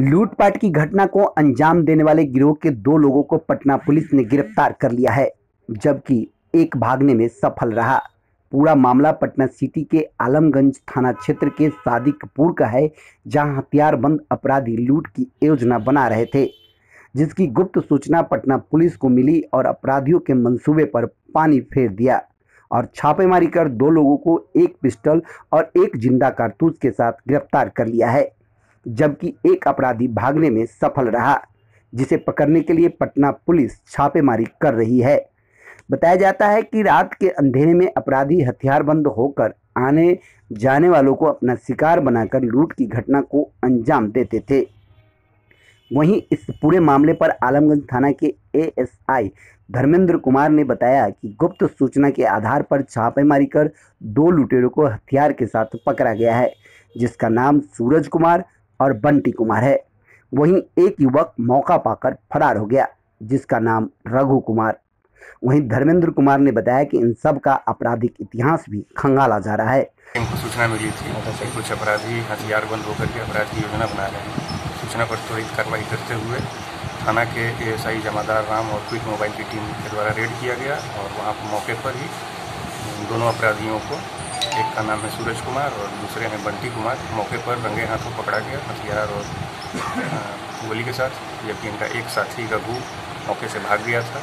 लूटपाट की घटना को अंजाम देने वाले गिरोह के दो लोगों को पटना पुलिस ने गिरफ़्तार कर लिया है, जबकि एक भागने में सफल रहा। पूरा मामला पटना सिटी के आलमगंज थाना क्षेत्र के सादिकपुर का है, जहाँ हथियारबंद अपराधी लूट की योजना बना रहे थे, जिसकी गुप्त सूचना पटना पुलिस को मिली और अपराधियों के मंसूबे पर पानी फेर दिया और छापेमारी कर दो लोगों को एक पिस्टल और एक ज़िंदा कारतूस के साथ गिरफ़्तार कर लिया है। जबकि एक अपराधी भागने में सफल रहा, जिसे पकड़ने के लिए पटना पुलिस छापेमारी कर रही है। बताया जाता है कि रात के अंधेरे में अपराधी हथियारबंद होकर आने जाने वालों को अपना शिकार बनाकर लूट की घटना को अंजाम देते थे। वहीं इस पूरे मामले पर आलमगंज थाना के एएसआई धर्मेंद्र कुमार ने बताया कि गुप्त सूचना के आधार पर छापेमारी कर दो लुटेरों को हथियार के साथ पकड़ा गया है, जिसका नाम सूरज कुमार और बंटी कुमार है। वहीं एक युवक मौका पाकर फरार हो गया, जिसका नाम रघु कुमार। वहीं धर्मेंद्र कुमार ने बताया कि इन सब का आपराधिक इतिहास भी खंगाला जा रहा है। हमको सूचना मिली थी कि कुछ अपराधी हथियार बंद होकर के अपराध की योजना बना रहे हैं। सूचना पर त्वरित कार्रवाई करते हुए थाना के एएसआई जमादार राम और क्विक मोबाइल की टीम के द्वारा रेड किया गया और वहाँ मौके पर ही दोनों अपराधियों को एक का नाम है सूरज कुमार और दूसरे हैं बंटी कुमार। मौके पर रंगे हाथों पकड़ा गया, हथियार और गोली के साथ। जबकि इनका एक साथी रघु मौके से भाग गया था।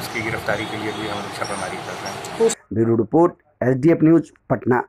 उसकी गिरफ्तारी के लिए भी हम रक्षा छापेमारी कर रहे हैं। Bureau report S news, Patna.